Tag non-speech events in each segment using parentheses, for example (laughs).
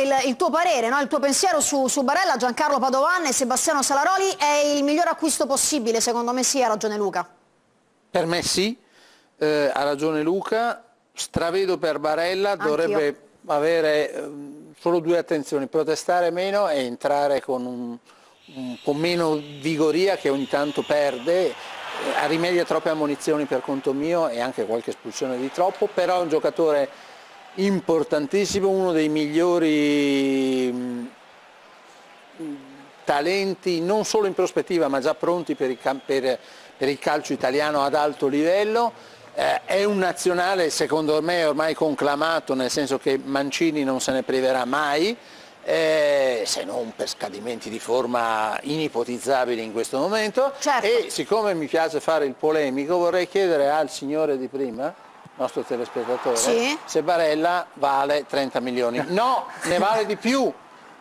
il, il tuo parere, no? il tuo pensiero su, su, Barella, Giancarlo Padovan e Sebastiano Salaroli è il miglior acquisto possibile, secondo me sì, ha ragione Luca. Per me sì, eh, ha ragione Luca, stravedo per Barella, dovrebbe avere eh, solo due attenzioni, protestare meno e entrare con un, un po' meno vigoria che ogni tanto perde, eh, rimedia troppe ammonizioni per conto mio e anche qualche espulsione di troppo, però è un giocatore importantissimo, uno dei migliori mm, talenti non solo in prospettiva ma già pronti per il, per, per il calcio italiano ad alto livello. Eh, è un nazionale secondo me ormai conclamato nel senso che Mancini non se ne priverà mai, eh, se non per scadimenti di forma inipotizzabili in questo momento certo. e siccome mi piace fare il polemico vorrei chiedere al signore di prima nostro telespettatore, sì. se Barella vale 30 milioni. (laughs) No, ne vale di più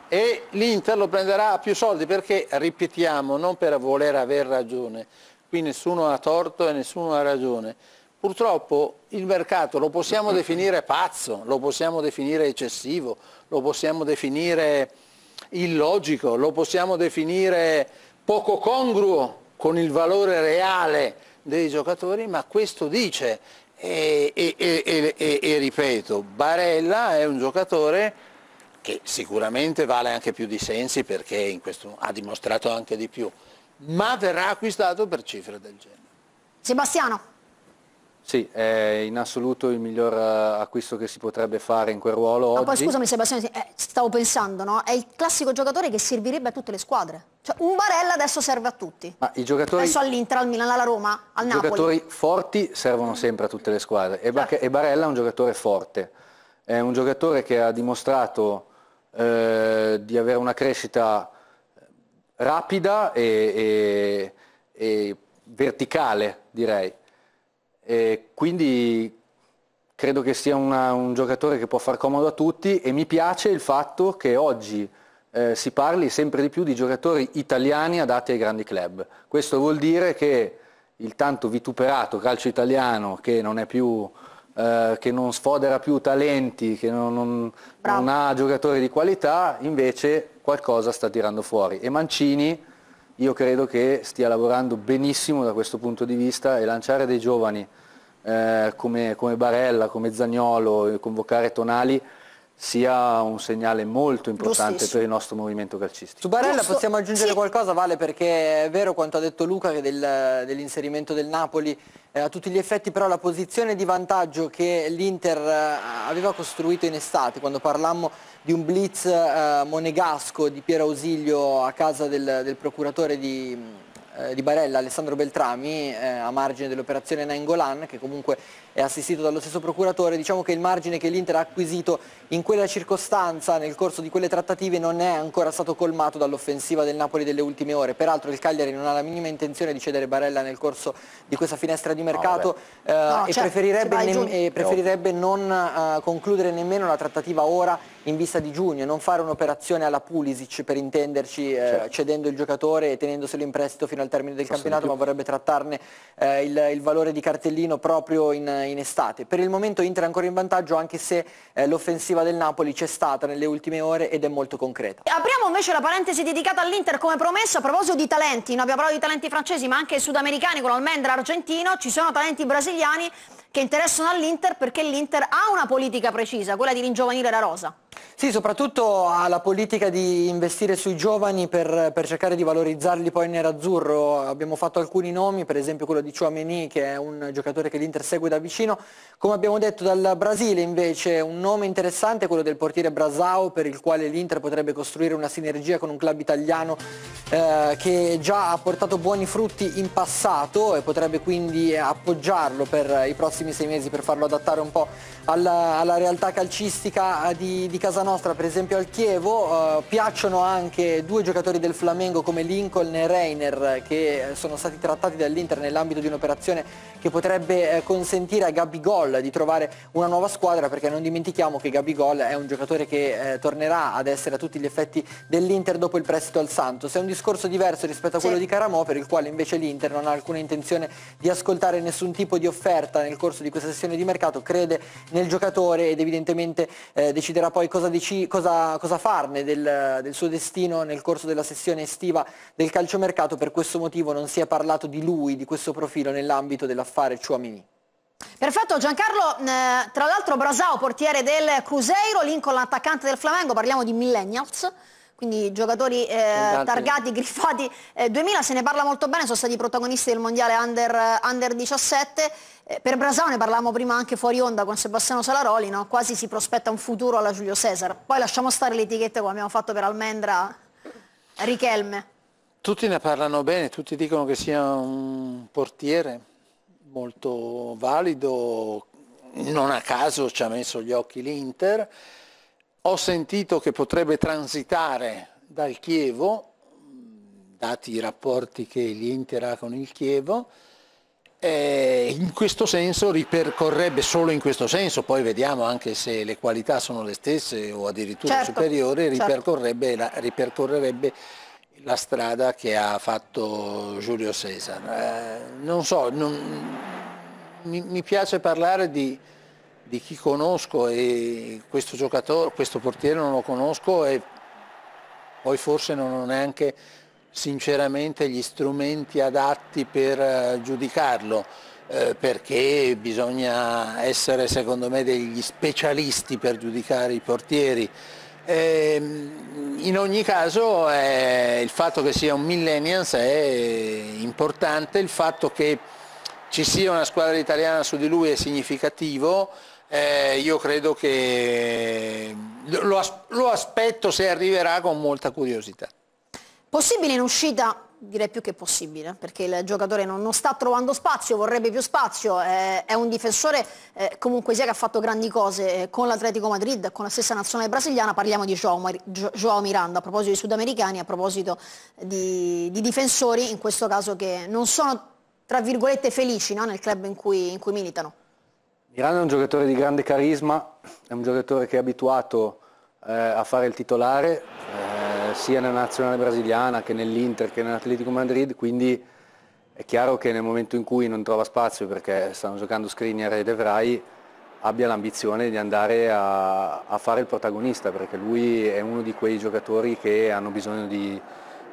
e l'Inter lo prenderà a più soldi perché, ripetiamo, non per voler aver ragione, qui nessuno ha torto e nessuno ha ragione. Purtroppo il mercato lo possiamo (laughs) definire pazzo, lo possiamo definire eccessivo, lo possiamo definire illogico, lo possiamo definire poco congruo con il valore reale dei giocatori, ma questo dice e, e, e, e, ripeto, Barella è un giocatore che sicuramente vale anche più di Sensi perché questo, ha dimostrato anche di più, ma verrà acquistato per cifre del genere. Sebastiano. Sì, è in assoluto il miglior eh, acquisto che si potrebbe fare in quel ruolo Ma oggi. poi scusami Sebastiano, eh, stavo pensando, no? È il classico giocatore che servirebbe a tutte le squadre. Cioè un Barella adesso serve a tutti. Ma i giocatori... Adesso all'Inter, al Milan, alla Roma, al Napoli. I giocatori forti servono sempre a tutte le squadre e, certo. e Barella è un giocatore forte. È un giocatore che ha dimostrato eh, di avere una crescita rapida e, e, e verticale, direi e quindi credo che sia una, un giocatore che può far comodo a tutti e mi piace il fatto che oggi eh, si parli sempre di più di giocatori italiani adatti ai grandi club. Questo vuol dire che il tanto vituperato calcio italiano che non è più eh, che non sfodera più talenti, che non, non, non, ha giocatori di qualità, invece qualcosa sta tirando fuori. E Mancini io credo che stia lavorando benissimo da questo punto di vista e lanciare dei giovani eh, come, come, Barella, come Zagnolo e convocare Tonali sia un segnale molto importante per il nostro movimento calcistico. Su Barella Giusto. possiamo aggiungere sì. qualcosa, Vale, perché è vero quanto ha detto Luca che del, dell'inserimento del Napoli eh, a tutti gli effetti però la posizione di vantaggio che l'Inter eh, aveva costruito in estate, quando parlammo di un blitz eh, monegasco di Piero Ausilio a casa del, del procuratore di di Barella, Alessandro Beltrami, eh, a margine dell'operazione Nainggolan, che comunque è assistito dallo stesso procuratore, diciamo che il margine che l'Inter ha acquisito in quella circostanza, nel corso di quelle trattative, non è ancora stato colmato dall'offensiva del Napoli delle ultime ore. Peraltro il Cagliari non ha la minima intenzione di cedere Barella nel corso di questa finestra di mercato no, eh, no, e certo, preferirebbe, e preferirebbe non uh, concludere nemmeno la trattativa ora in vista di giugno, non fare un'operazione alla Pulisic per intenderci eh, certo. cedendo il giocatore e tenendoselo in prestito fino al termine del campionato, ma vorrebbe trattarne eh, il, il, valore di cartellino proprio in, in, estate. Per il momento Inter è ancora in vantaggio anche se eh, l'offensiva del Napoli c'è stata nelle ultime ore ed è molto concreta. Apriamo invece la parentesi dedicata all'Inter come promesso a proposito di talenti, non abbiamo parlato di talenti francesi ma anche sudamericani con Almendra argentino, ci sono talenti brasiliani che interessano all'Inter perché l'Inter ha una politica precisa, quella di ringiovanire la rosa. Sì, soprattutto ha la politica di investire sui giovani per, per, cercare di valorizzarli poi nerazzurro. Abbiamo fatto alcuni nomi, per esempio quello di Chouameni che è un giocatore che l'Inter segue da vicino. Come abbiamo detto dal Brasile invece un nome interessante è quello del portiere Brasao per il quale l'Inter potrebbe costruire una sinergia con un club italiano eh, che già ha portato buoni frutti in passato e potrebbe quindi appoggiarlo per i prossimi sei mesi per farlo adattare un po' alla, alla realtà calcistica di, di, casa nostra, per esempio al Chievo. Uh, piacciono anche due giocatori del Flamengo come Lincoln e Reiner che sono stati trattati dall'Inter nell'ambito di un'operazione che potrebbe eh, consentire a Gabigol di trovare una nuova squadra perché non dimentichiamo che Gabigol è un giocatore che eh, tornerà ad essere a tutti gli effetti dell'Inter dopo il prestito al Santos. È un discorso diverso rispetto a quello sì. di Caramò per il quale invece l'Inter non ha alcuna intenzione di ascoltare nessun tipo di offerta nel corso di questa sessione di mercato crede nel giocatore ed evidentemente eh, deciderà poi cosa, cosa, cosa farne del, del, suo destino nel corso della sessione estiva del calciomercato, per questo motivo non si è parlato di lui, di questo profilo nell'ambito dell'affare Chouamini. Perfetto Giancarlo, eh, tra l'altro Brasao, portiere del Cruzeiro, Lincoln attaccante del Flamengo, parliamo di millennials, quindi giocatori eh, targati, griffati eh, 2000, se ne parla molto bene, sono stati protagonisti del mondiale under, under 17, eh, per Brasao ne parlavamo prima anche fuori onda con Sebastiano Salaroli, no? quasi si prospetta un futuro alla Giulio Cesar, poi lasciamo stare le etichette come abbiamo fatto per Almendra Richelme. Tutti ne parlano bene, tutti dicono che sia un portiere molto valido, non a caso ci ha messo gli occhi l'Inter, ho sentito che potrebbe transitare dal Chievo, dati i rapporti che l'Inter ha con il Chievo, in questo senso ripercorrebbe solo in questo senso, poi vediamo anche se le qualità sono le stesse o addirittura certo, superiori, certo. ripercorrerebbe, certo. la, ripercorrerebbe la strada che ha fatto Giulio Cesar. Eh, non so, non, mi, mi piace parlare di, di chi conosco e questo giocatore, questo portiere non lo conosco e poi forse non ho neanche sinceramente gli strumenti adatti per uh, giudicarlo eh, perché bisogna essere secondo me degli specialisti per giudicare i portieri. Eh, in ogni caso eh, il fatto che sia un millennials è importante, il fatto che ci sia una squadra italiana su di lui è significativo, eh, io credo che lo aspetto se arriverà con molta curiosità. Possibile in uscita? Direi più che possibile, perché il giocatore non, non sta trovando spazio, vorrebbe più spazio, eh, è un difensore eh, comunque sia che ha fatto grandi cose eh, con l'Atletico Madrid, con la stessa nazionale brasiliana, parliamo di Joao, Miranda, a proposito di sudamericani, a proposito di, di difensori, in questo caso che non sono tra virgolette felici no? nel club in cui, in cui militano. Miranda è un giocatore di grande carisma, è un giocatore che è abituato eh, a fare il titolare, eh, sia nella nazionale brasiliana che nell'Inter che nell'Atletico Madrid, quindi è chiaro che nel momento in cui non trova spazio perché stanno giocando Skriniar e De abbia l'ambizione di andare a, a, fare il protagonista, perché lui è uno di quei giocatori che hanno bisogno di,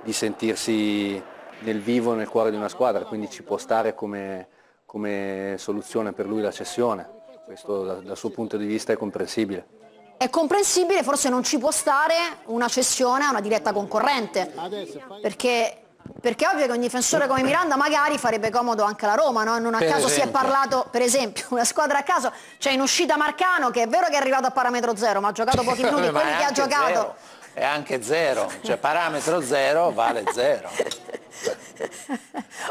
di sentirsi nel vivo, nel cuore di una squadra, quindi ci può stare come, come soluzione per lui la cessione. Questo dal, dal suo punto di vista è comprensibile. È comprensibile, forse non ci può stare una cessione a una diretta concorrente, perché perché è ovvio che un difensore come Miranda magari farebbe comodo anche la Roma, no? Non a per caso esempio. si è parlato, per esempio, (laughs) una squadra a caso, c'è in uscita Marcano che è vero che è arrivato a parametro zero, ma ha giocato pochi (laughs) minuti, quelli che ha giocato... Zero. È anche zero, cioè parametro zero vale zero. (laughs)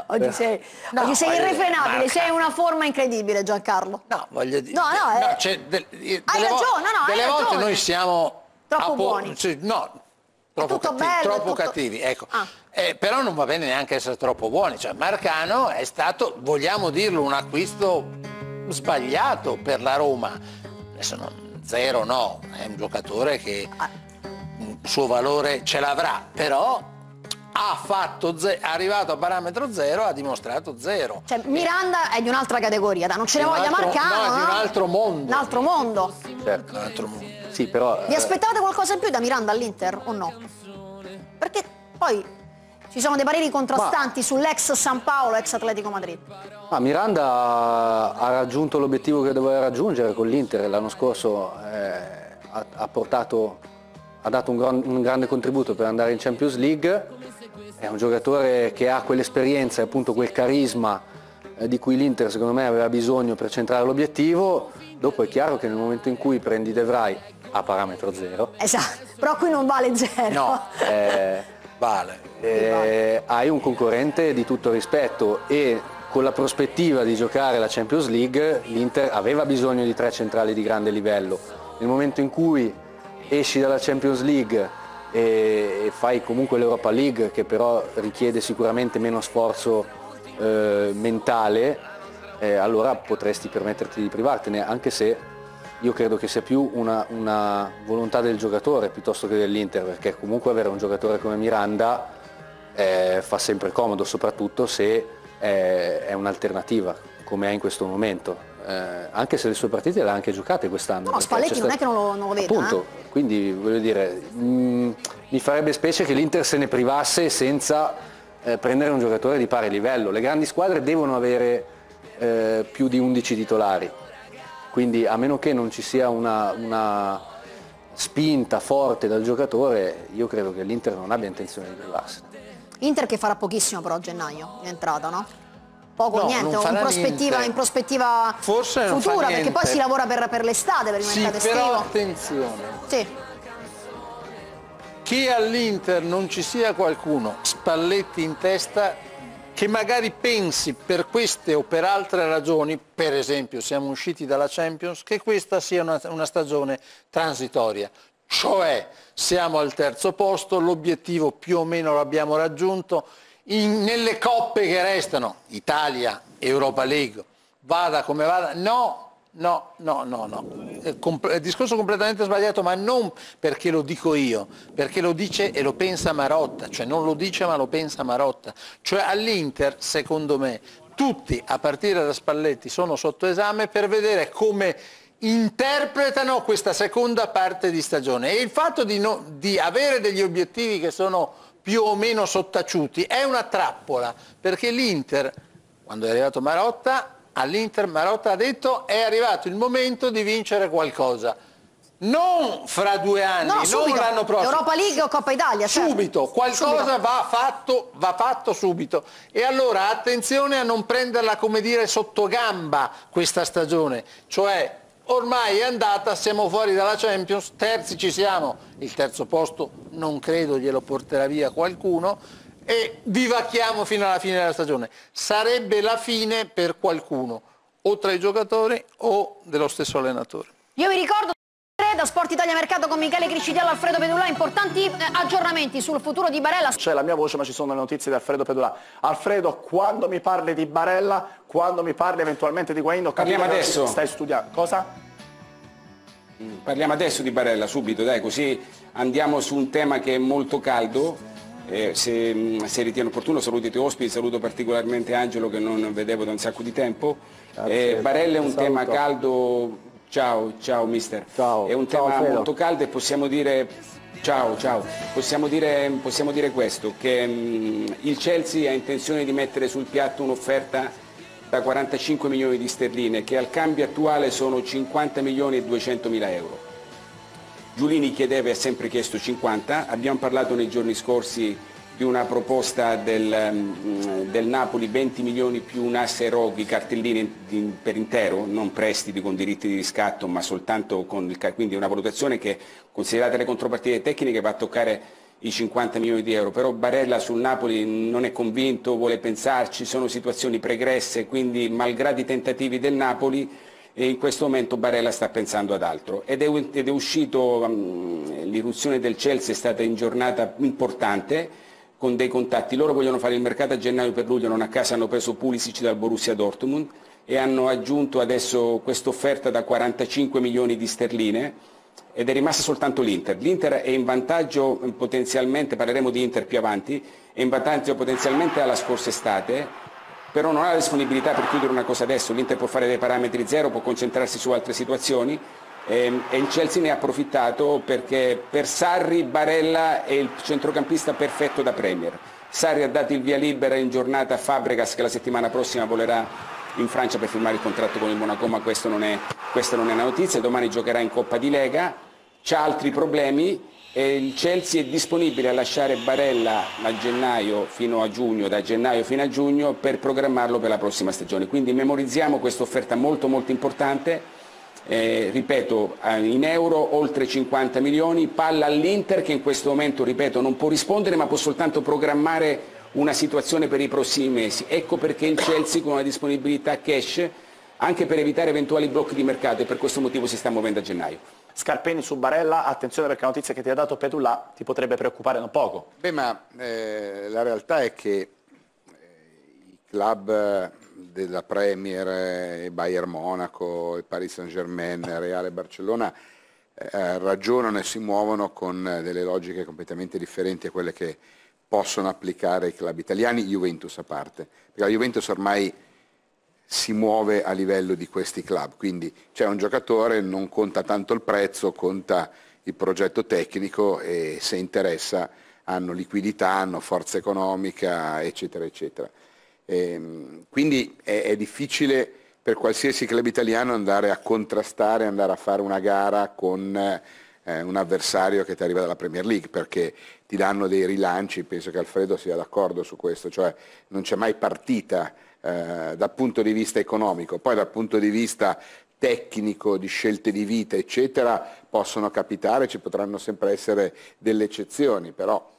oggi sei, no, oggi sei irrefrenabile, marca. sei una forma incredibile Giancarlo. No, voglio dire. No, no, no, cioè, de, hai delle ragione, no, no, delle volte ragione. noi siamo troppo buoni. Cioè, no, troppo, cattivi, bello, troppo tutto... cattivi, ecco. Ah. Eh, però non va bene neanche essere troppo buoni, cioè Marcano è stato, vogliamo dirlo, un acquisto sbagliato per la Roma. Adesso non, zero no, è un giocatore che il suo valore ce l'avrà, però ha fatto è arrivato a parametro zero, ha dimostrato zero. Cioè Miranda è di un'altra categoria, da non ce ne voglia Marcano. No, è di un altro mondo. Un altro mondo. Certo, un altro mondo. Sì, però, Vi aspettate qualcosa in più da Miranda all'Inter o no? Perché poi ci sono dei pareri contrastanti Ma... sull'ex San Paolo, ex Atletico Madrid. Ma Miranda ha raggiunto l'obiettivo che doveva raggiungere con l'Inter l'anno scorso, eh, ha, ha, portato, ha dato un, gran, un grande contributo per andare in Champions League è un giocatore che ha quell'esperienza e appunto quel carisma eh, di cui l'Inter secondo me aveva bisogno per centrare l'obiettivo, dopo è chiaro che nel momento in cui prendi De Vrij a parametro zero. Esatto, però qui non vale zero. No, (laughs) eh, vale. Eh, hai un concorrente di tutto rispetto e con la prospettiva di giocare la Champions League l'Inter aveva bisogno di tre centrali di grande livello. Nel momento in cui esci dalla Champions League e, fai comunque l'Europa League che però richiede sicuramente meno sforzo eh, mentale, eh, allora potresti permetterti di privartene, anche se io credo che sia più una, una volontà del giocatore piuttosto che dell'Inter, perché comunque avere un giocatore come Miranda eh, fa sempre comodo, soprattutto se è un'alternativa, come è in questo momento. eh, anche se le sue partite le ha anche giocate quest'anno. No, Spalletti non è che non lo, non lo veda. Appunto, eh? Quindi voglio dire, mh, mm, mi farebbe specie che l'Inter se ne privasse senza eh, prendere un giocatore di pari livello. Le grandi squadre devono avere eh, più di 11 titolari, quindi a meno che non ci sia una, una spinta forte dal giocatore, io credo che l'Inter non abbia intenzione di privarsene. Inter che farà pochissimo però a gennaio in entrata, no? Poco no, niente, in prospettiva, in prospettiva, futura, perché poi si lavora per, per l'estate, per il sì, mercato però estivo. attenzione. Sì. Che all'Inter non ci sia qualcuno, Spalletti in testa, che magari pensi per queste o per altre ragioni, per esempio siamo usciti dalla Champions, che questa sia una, una stagione transitoria. Cioè siamo al terzo posto, l'obiettivo più o meno l'abbiamo raggiunto, in, nelle coppe che restano, Italia, Europa League, vada come vada, no, No, no, no, no. È discorso completamente sbagliato, ma non perché lo dico io, perché lo dice e lo pensa Marotta, cioè non lo dice ma lo pensa Marotta. Cioè all'Inter, secondo me, tutti, a partire da Spalletti, sono sotto esame per vedere come interpretano questa seconda parte di stagione. E il fatto di, no, di avere degli obiettivi che sono più o meno sottaciuti è una trappola, perché l'Inter, quando è arrivato Marotta, all'Inter Marotta ha detto è arrivato il momento di vincere qualcosa. Non fra due anni, no, non l'anno prossimo. Europa League o Coppa Italia. Certo. Subito, qualcosa subito. Va, fatto, va fatto subito. E allora attenzione a non prenderla come dire sotto gamba questa stagione. Cioè ormai è andata, siamo fuori dalla Champions, terzi ci siamo, il terzo posto non credo glielo porterà via qualcuno, e vivacchiamo fino alla fine della stagione. Sarebbe la fine per qualcuno, o tra i giocatori o dello stesso allenatore. Io vi ricordo da Sport Italia Mercato con Michele Criscitiello e Alfredo Pedulà importanti eh, aggiornamenti sul futuro di Barella. C'è la mia voce ma ci sono le notizie di Alfredo Pedulà. Alfredo, quando mi parli di Barella, quando mi parli eventualmente di Guaindo, parliamo adesso. Stai studiando. Cosa? Parliamo adesso di Barella, subito, dai, così andiamo su un tema che è molto caldo eh, se, se, ritiene opportuno saluto i tuoi ospiti, saluto particolarmente Angelo che non vedevo da un sacco di tempo. Eh, Barella è un tema caldo, ciao, ciao mister, ciao. è un ciao, tema Alfredo. molto caldo e possiamo dire, ciao, ciao. Possiamo, dire, possiamo dire questo, che mh, mm, il Chelsea ha intenzione di mettere sul piatto un'offerta da 45 milioni di sterline che al cambio attuale sono 50 milioni e 200 mila euro. Giulini chiedeva e ha sempre chiesto 50, abbiamo parlato nei giorni scorsi di una proposta del, mm, del Napoli 20 milioni più un asse roghi, cartellini per intero, non prestiti con diritti di riscatto ma soltanto con il quindi una valutazione che considerate le contropartite tecniche va a toccare i 50 milioni di euro, però Barella sul Napoli non è convinto, vuole pensarci, sono situazioni pregresse, quindi malgrado i tentativi del Napoli in questo momento Barella sta pensando ad altro. Ed è, ed è uscito, um, l'irruzione del Chelsea è stata in giornata importante con dei contatti, loro vogliono fare il mercato a gennaio per luglio, non a caso hanno preso Pulisic dal Borussia Dortmund e hanno aggiunto adesso questa offerta da 45 milioni di sterline ed è rimasta soltanto l'Inter. L'Inter è in vantaggio potenzialmente, parleremo di Inter più avanti, è in vantaggio potenzialmente alla scorsa estate però non ha la disponibilità per chiudere una cosa adesso, l'Inter può fare dei parametri zero, può concentrarsi su altre situazioni ehm, e il Chelsea ne ha approfittato perché per Sarri Barella è il centrocampista perfetto da Premier. Sarri ha dato il via libera in giornata a Fabregas che la settimana prossima volerà in Francia per firmare il contratto con il Monaco, ma questa non è una notizia, domani giocherà in Coppa di Lega, c'ha altri problemi, e il Chelsea è disponibile a lasciare Barella a gennaio fino a giugno, da gennaio fino a giugno per programmarlo per la prossima stagione. Quindi memorizziamo questa offerta molto molto importante, eh, ripeto in euro oltre 50 milioni, palla all'Inter che in questo momento ripeto non può rispondere ma può soltanto programmare una situazione per i prossimi mesi. Ecco perché il Chelsea con una disponibilità cash anche per evitare eventuali blocchi di mercato e per questo motivo si sta muovendo a gennaio. Scarpeni su Barella, attenzione perché la notizia che ti ha dato Petullà ti potrebbe preoccupare non poco. Beh, ma eh, la realtà è che eh, i club della Premier, eh, Bayern Monaco, Paris Saint Germain, Reale Barcellona eh, ragionano e si muovono con delle logiche completamente differenti a quelle che possono applicare i club italiani, Juventus a parte. Perché la Juventus ormai si muove a livello di questi club. Quindi c'è un giocatore, non conta tanto il prezzo, conta il progetto tecnico e se interessa hanno liquidità, hanno forza economica, eccetera, eccetera. E, ehm, quindi è, è, difficile per qualsiasi club italiano andare a contrastare, andare a fare una gara con eh, un avversario che ti arriva dalla Premier League, perché ti danno dei rilanci, penso che Alfredo sia d'accordo su questo, cioè non c'è mai partita eh, dal punto di vista economico, poi dal punto di vista tecnico, di scelte di vita, eccetera, possono capitare, ci potranno sempre essere delle eccezioni, però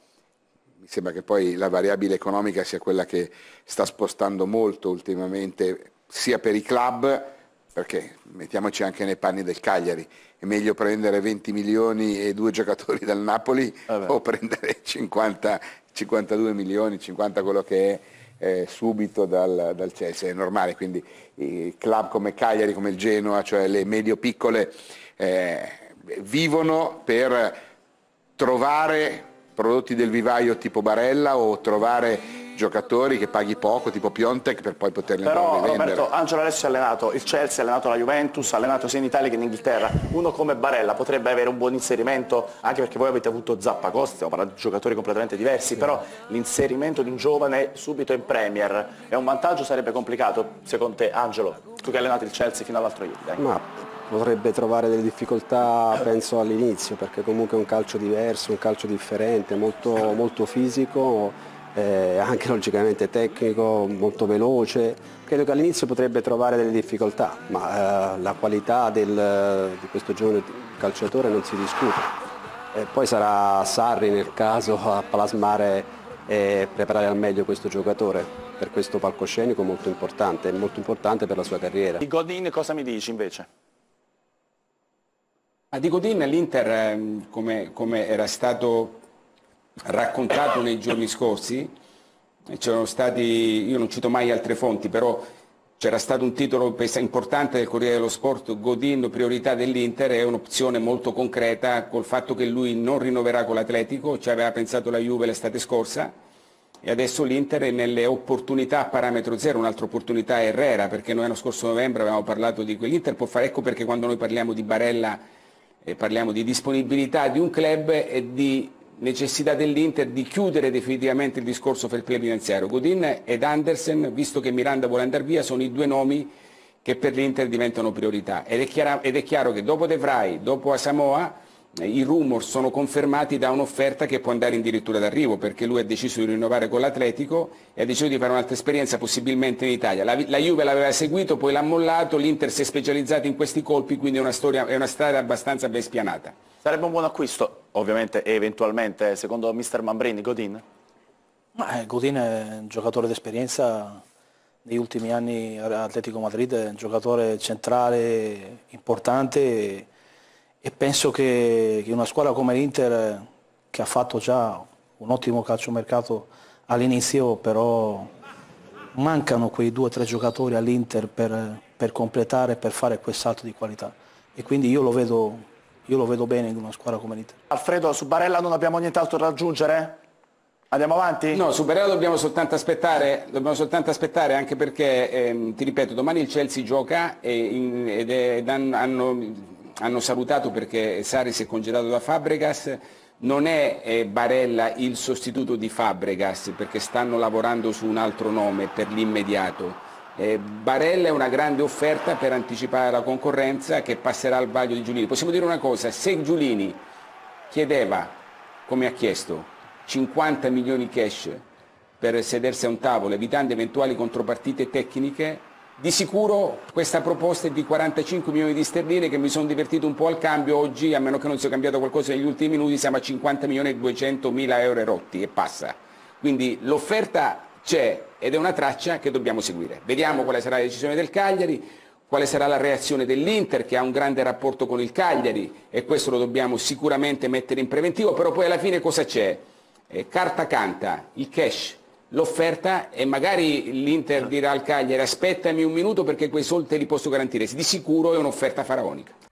mi sembra che poi la variabile economica sia quella che sta spostando molto ultimamente, sia per i club, perché mettiamoci anche nei panni del Cagliari, è meglio prendere 20 milioni e due (laughs) giocatori dal Napoli Vabbè. o prendere 50, 52 milioni, 50 quello che è eh, subito dal, dal, Chelsea, è normale, quindi i club come Cagliari, come il Genoa, cioè le medio-piccole, eh, vivono per trovare prodotti del vivaio tipo Barella o trovare giocatori che paghi poco, tipo Piontek, per poi poterli Però Roberto, Angelo adesso è allenato il Chelsea, ha allenato la Juventus, ha allenato sia in Italia che in Inghilterra. Uno come Barella potrebbe avere un buon inserimento, anche perché voi avete avuto Zappacosta, stiamo parlando di giocatori completamente diversi, sì. però l'inserimento di un giovane subito in Premier è un vantaggio, sarebbe complicato secondo te Angelo, tu che hai allenato il Chelsea fino all'altro ieri? Dai. Ma potrebbe trovare delle difficoltà penso all'inizio perché comunque è un calcio diverso, un calcio differente, molto, molto fisico eh, anche logicamente tecnico, molto veloce. Credo che all'inizio potrebbe trovare delle difficoltà, ma eh, la qualità del, di questo giovane calciatore non si discute. E poi sarà Sarri nel caso a plasmare e preparare al meglio questo giocatore per questo palcoscenico molto importante, molto importante per la sua carriera. Di Godin cosa mi dici invece? A di Godin l'Inter, ehm, come, come era stato raccontato nei giorni scorsi, c'erano stati, io non cito mai altre fonti, però c'era stato un titolo importante del Corriere dello Sport, Godin, priorità dell'Inter, è un'opzione molto concreta col fatto che lui non rinnoverà con l'Atletico, ci aveva pensato la Juve l'estate scorsa e adesso l'Inter è nelle opportunità a parametro zero, un'altra opportunità Herrera, perché noi l'anno scorso novembre avevamo parlato di quell'Inter, può fare, ecco perché quando noi parliamo di Barella eh, parliamo di disponibilità di un club e di necessità dell'Inter di chiudere definitivamente il discorso fair play finanziario. Godin ed Andersen, visto che Miranda vuole andare via, sono i due nomi che per l'Inter diventano priorità. Ed è, chiaro, ed è chiaro che dopo De Vrij, dopo Asamoa, i rumor sono confermati da un'offerta che può andare addirittura d'arrivo, perché lui ha deciso di rinnovare con l'Atletico e ha deciso di fare un'altra esperienza possibilmente in Italia. La, la Juve l'aveva seguito, poi l'ha mollato, l'Inter si è specializzato in questi colpi, quindi è una, storia, è una strada abbastanza ben spianata. Sarebbe un buon acquisto, ovviamente, e eventualmente, secondo mister Mambrini, Godin? Eh, Godin è un giocatore d'esperienza negli ultimi anni Atletico Madrid, è un giocatore centrale importante e, e penso che, che una squadra come l'Inter, che ha fatto già un ottimo calciomercato all'inizio, però mancano quei due o tre giocatori all'Inter per, per completare, per fare quel salto di qualità. E quindi io lo vedo io lo vedo bene in una squadra come l'Inter. Alfredo, su Barella non abbiamo nient'altro da aggiungere? Andiamo avanti? No, su Barella dobbiamo soltanto aspettare, dobbiamo soltanto aspettare anche perché, ehm, ti ripeto, domani il Chelsea gioca e in, ed, è, ed hanno, hanno, salutato perché Sari si è congedato da Fabregas, non è eh, Barella il sostituto di Fabregas perché stanno lavorando su un altro nome per l'immediato. Eh, Barella è una grande offerta per anticipare la concorrenza che passerà al vaglio di Giulini. Possiamo dire una cosa, se Giulini chiedeva, come ha chiesto, 50 milioni cash per sedersi a un tavolo evitando eventuali contropartite tecniche, di sicuro questa proposta è di 45 milioni di sterline che mi sono divertito un po' al cambio, oggi a meno che non sia cambiato qualcosa negli ultimi minuti siamo a 50 milioni e 200 mila euro rotti e passa. Quindi l'offerta c'è ed è una traccia che dobbiamo seguire. Vediamo quale sarà la decisione del Cagliari, quale sarà la reazione dell'Inter che ha un grande rapporto con il Cagliari e questo lo dobbiamo sicuramente mettere in preventivo, però poi alla fine cosa c'è? Eh, carta canta, il cash, l'offerta e magari l'Inter dirà al Cagliari aspettami un minuto perché quei soldi te li posso garantire, di sicuro è un'offerta faraonica.